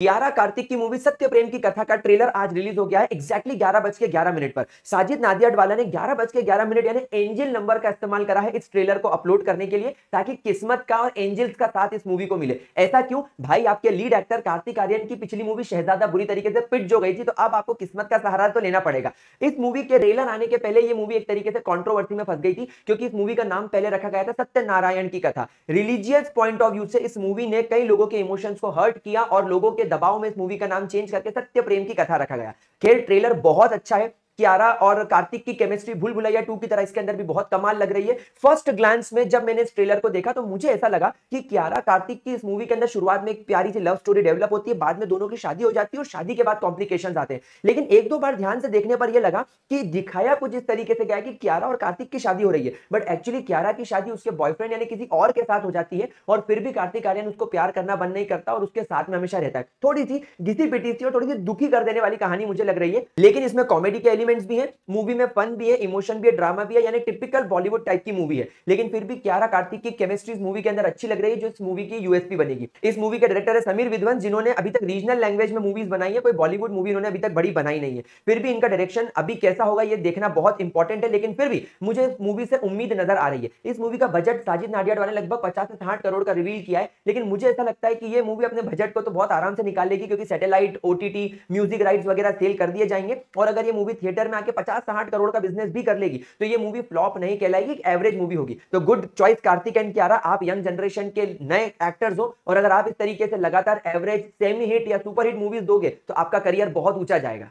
ग्यारह कार्तिक की मूवी सत्य प्रेम की कथा का ट्रेलर आज रिलीज़ हो गया है एक्जैक्टली ग्यारह बज के ग्यारह मिनट पर। साजिद नादियाडवाला ने ग्यारह बज के ग्यारह मिनट, यानी एंजल नंबर का इस्तेमाल करा है इस ट्रेलर को अपलोड करने के लिए, ताकि किस्मत का और एंजल्स का साथ इस मूवी को मिले। ऐसा क्यों? भाई, आपके लीड एक्टर कार्तिक आर्यन की पिछली मूवी शहजादा बुरी तरीके से पिट जो गई थी तो अब आपको किस्मत का सहारा तो लेना पड़ेगा। इस मूवी के ट्रेलर आने के पहले ये मूवी एक तरीके से कॉन्ट्रोवर्सी में फंस गई थी, क्योंकि इस मूवी का नाम पहले रखा गया था सत्यनारायण की कथा। रिलीजियस पॉइंट ऑफ़ व्यू से इस मूवी ने कई लोगों के इमोशंस को हर्ट किया और लोगों के दबाव में इस मूवी का नाम चेंज करके सत्य प्रेम की कथा रखा गया। खेल ट्रेलर बहुत अच्छा है। कियारा और कार्तिक की केमिस्ट्री भूल भुलैया टू की तरह इसके अंदर भी बहुत कमाल लग रही है। फ़र्स्ट ग्लांस में जब मैंने इस ट्रेलर को देखा तो मुझे ऐसा लगा कि कियारा कार्तिक की इस मूवी के अंदर शुरुआत में एक प्यारी सी लव स्टोरी डेवलप होती है, बाद में दोनों की शादी हो जाती है और शादी के बाद कॉम्प्लिकेशन आते हैं। लेकिन एक दो बार ध्यान से देखने पर यह लगा कि दिखाया कुछ इस तरीके से गया कि क्यारा और कार्तिक की शादी हो रही है। बट एक्चुअली क्यारा की शादी उसके बॉयफ्रेंड यानी किसी और के साथ हो जाती है और फिर भी कार्तिक आर्यन उसको प्यार करना बंद नहीं करता और उसके साथ में हमेशा रहता है। थोड़ी सी घिसी पिटी सी और थोड़ी सी दुखी कर देने वाली कहानी मुझे लग रही है। लेकिन इसमें कॉमेडी के एलिमेंट्स भी है, मूवी में फन भी है इमोशन भी है ड्रामा भी है, यानी टिपिकल बॉलीवुड टाइप की मूवी है। लेकिन फिर भी क्यारा कार्तिक की केमिस्ट्री इस मूवी के अंदर अच्छी लग रही है, जो इस मूवी की यूएसपी बनेगी। इस मूवी के डायरेक्टर है समीर विद्वंस, जिन्होंने अभी तक रीजनल लैंग्वेज में मूवीज़ बनाई है, कोई बॉलीवुड मूवी उन्होंने अभी तक बड़ी बनाई नहीं है। फिर भी इनका डायरेक्शन अभी कैसा होगा, ये देखना बहुत इंपॉर्टेंट है, लेकिन फिर भी मुझे इस मूवी से उम्मीद नज़र आ रही है। इस मूवी का बजट साजिद नाडियाड वाले लगभग पचास से साठ करोड़ का रिवील किया है, लेकिन मुझे ऐसा लगता है कि ये मूवी अपने बजट को तो बहुत आराम से निकालेगी क्योंकि सैटेलाइट ओटीटी म्यूज़िक राइट्स वगैरह सेल कर दिए जाएँगे, और अगर ये मूवी थिएटर में आके पचास साठ करोड़ का बिज़नेस भी कर लेगी तो ये मूवी फ्लॉप नहीं कहलाएगी, एक एवरेज मूवी होगी। तो good choice Kartik and Kiara आप यंग जनरेशन के नए एक्टर्स हो, और अगर आप इस तरीके से लगातार एवरेज सेमी हिट या सुपर हिट मूवीज़ दोगे तो आपका करियर बहुत ऊँचा जाएगा।